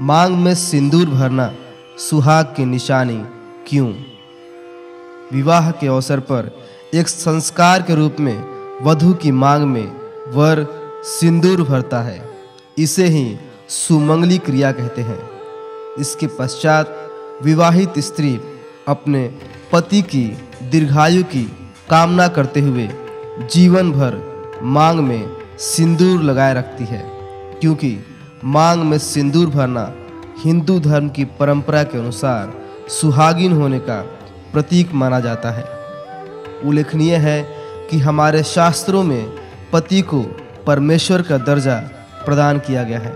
मांग में सिंदूर भरना सुहाग की निशानी क्यों? विवाह के अवसर पर एक संस्कार के रूप में वधु की मांग में वर सिंदूर भरता है। इसे ही सुमंगली क्रिया कहते हैं। इसके पश्चात विवाहित स्त्री अपने पति की दीर्घायु की कामना करते हुए जीवन भर मांग में सिंदूर लगाए रखती है, क्योंकि मांग में सिंदूर भरना हिंदू धर्म की परंपरा के अनुसार सुहागिन होने का प्रतीक माना जाता है। उल्लेखनीय है कि हमारे शास्त्रों में पति को परमेश्वर का दर्जा प्रदान किया गया है।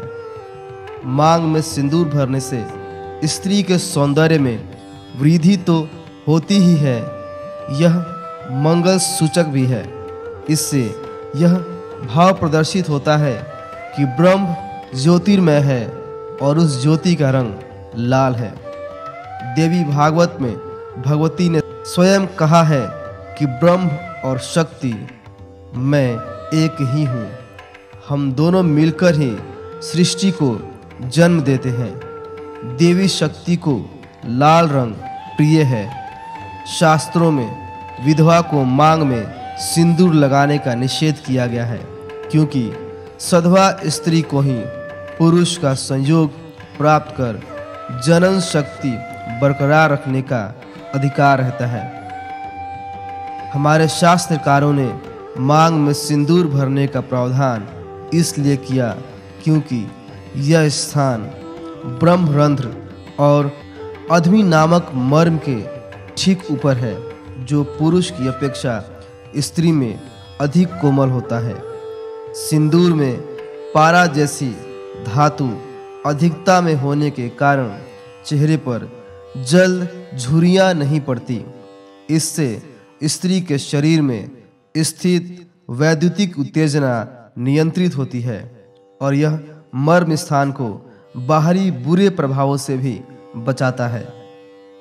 मांग में सिंदूर भरने से स्त्री के सौंदर्य में वृद्धि तो होती ही है, यह मंगल सूचक भी है। इससे यह भाव प्रदर्शित होता है कि ब्रह्म ज्योतिर्मय है और उस ज्योति का रंग लाल है। देवी भागवत में भगवती ने स्वयं कहा है कि ब्रह्म और शक्ति मैं एक ही हूँ। हम दोनों मिलकर ही सृष्टि को जन्म देते हैं। देवी शक्ति को लाल रंग प्रिय है। शास्त्रों में विधवा को मांग में सिंदूर लगाने का निषेध किया गया है, क्योंकि सधवा स्त्री को ही पुरुष का संयोग प्राप्त कर जनन शक्ति बरकरार रखने का अधिकार रहता है। हमारे शास्त्रकारों ने मांग में सिंदूर भरने का प्रावधान इसलिए किया क्योंकि यह स्थान ब्रह्मरंध्र और अधमी नामक मर्म के ठीक ऊपर है, जो पुरुष की अपेक्षा स्त्री में अधिक कोमल होता है। सिंदूर में पारा जैसी धातु अधिकता में होने के कारण चेहरे पर जल झुरियाँ नहीं पड़ती। इससे स्त्री के शरीर में स्थित वैद्युतिक उत्तेजना नियंत्रित होती है और यह मर्म स्थान को बाहरी बुरे प्रभावों से भी बचाता है।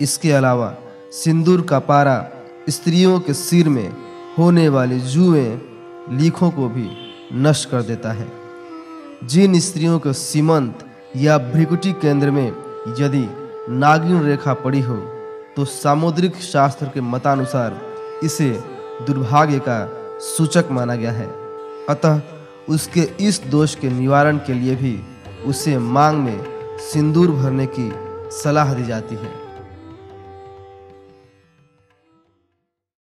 इसके अलावा सिंदूर का पारा स्त्रियों के सिर में होने वाली जुएँ, लीखों को भी नष्ट कर देता है। जिन स्त्रियों के सीमंत या भ्रिकुटी केंद्र में यदि नागिन रेखा पड़ी हो तो सामुद्रिक शास्त्र के मतानुसार इसे दुर्भाग्य का सूचक माना गया है। अतः उसके इस दोष के निवारण के लिए भी उसे मांग में सिंदूर भरने की सलाह दी जाती है।